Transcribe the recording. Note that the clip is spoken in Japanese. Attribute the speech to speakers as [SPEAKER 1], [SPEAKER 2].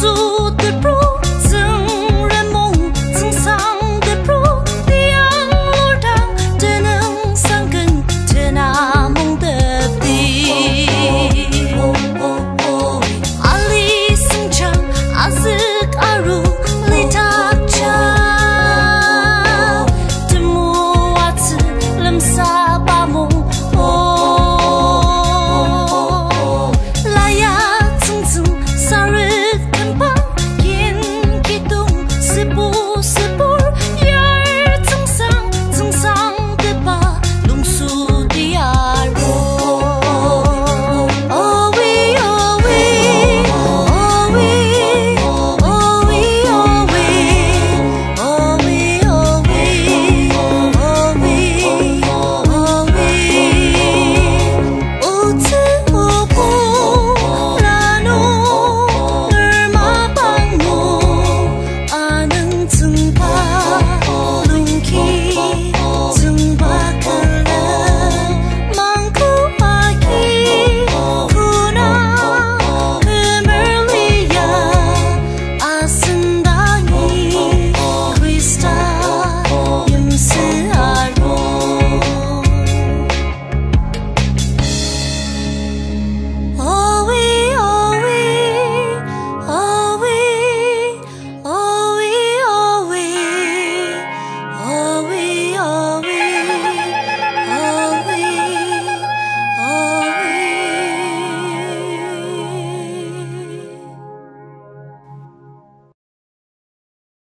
[SPEAKER 1] そう